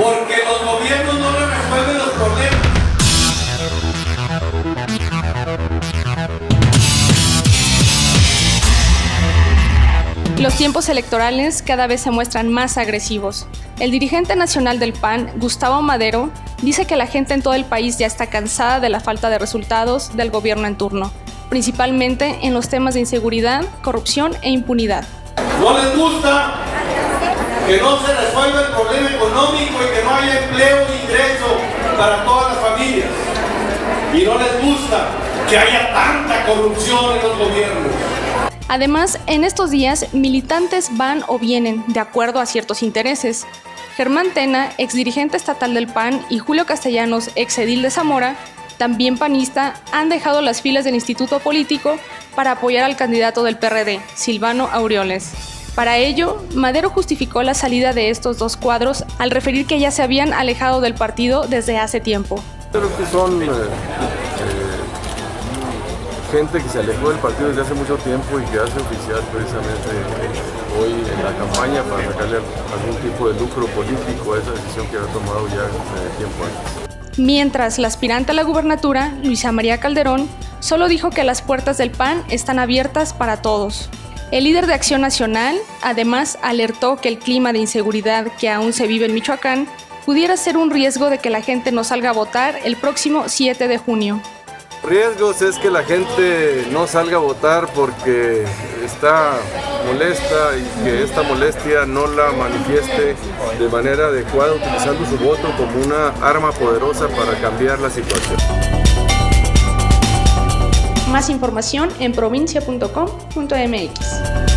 porque los gobiernos no le resuelven los problemas. Los tiempos electorales cada vez se muestran más agresivos. El dirigente nacional del PAN, Gustavo Madero, dice que la gente en todo el país ya está cansada de la falta de resultados del gobierno en turno, principalmente en los temas de inseguridad, corrupción e impunidad. No les gusta que no se resuelva el problema económico y que no haya empleo ni ingreso para todas las familias. Y no les gusta que haya tanta corrupción en los gobiernos. Además, en estos días, militantes van o vienen de acuerdo a ciertos intereses. Germán Tena, exdirigente estatal del PAN, y Julio Castellanos, exedil de Zamora, también panista, han dejado las filas del instituto político para apoyar al candidato del PRD, Silvano Aureoles. Para ello, Madero justificó la salida de estos dos cuadros al referir que ya se habían alejado del partido desde hace tiempo. Creo que son eh, gente que se alejó del partido desde hace mucho tiempo y que hace oficial precisamente eh, hoy en la campaña para sacarle algún tipo de lucro político a esa decisión que había tomado ya eh, tiempo antes. Mientras la aspirante a la gubernatura, Luisa María Calderón, solo dijo que las puertas del PAN están abiertas para todos. El líder de Acción Nacional, además, alertó que el clima de inseguridad que aún se vive en Michoacán pudiera ser un riesgo de que la gente no salga a votar el próximo 7 de junio. Riesgos es que la gente no salga a votar porque está molesta y que esta molestia no la manifieste de manera adecuada utilizando su voto como una arma poderosa para cambiar la situación. Más información en provincia.com.mx.